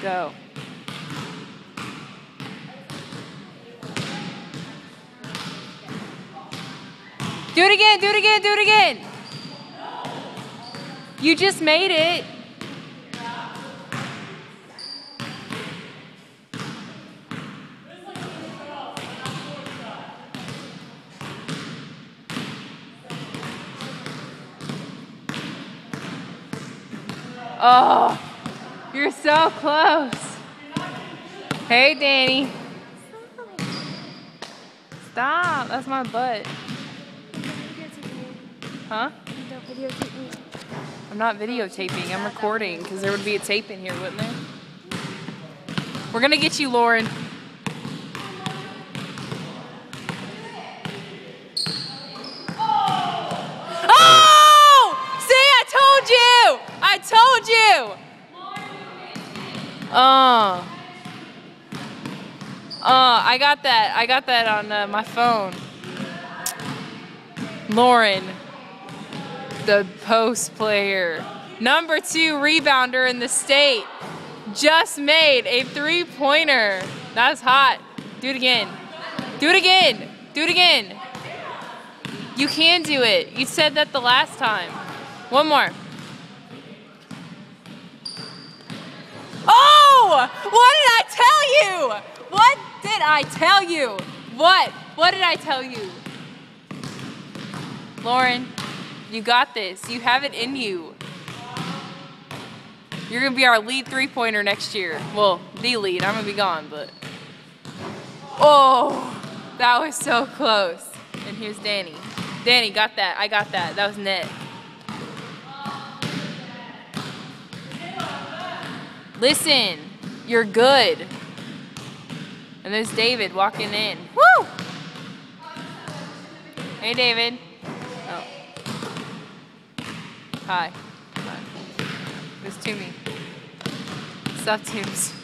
Go. Do it again, do it again, do it again. You just made it. Oh, so close. Hey, Danny. Stop. That's my butt. Huh? I'm not videotaping. I'm recording because there would be a tape in here, wouldn't there? We're going to get you, Lauren. Oh! See, I told you! I told you! Uh. Uh, I got that. I got that on uh, my phone. Lauren, the post player, number two rebounder in the state, just made a three pointer. That's hot. Do it again. Do it again. Do it again. You can do it. You said that the last time. One more. Oh! What did I tell you? What did I tell you? What? What did I tell you? Lauren, you got this. You have it in you. You're going to be our lead three pointer next year. Well, the lead. I'm going to be gone, but. Oh, that was so close. And here's Danny. Danny, got that. I got that. That was net. Listen, you're good. And there's David walking in. Woo! Hey, David. Oh. Hi. Hi. There's Toomey. What's up, Tooms?